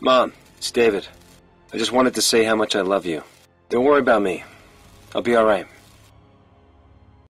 Mom, it's David. I just wanted to say how much I love you. Don't worry about me. I'll be alright.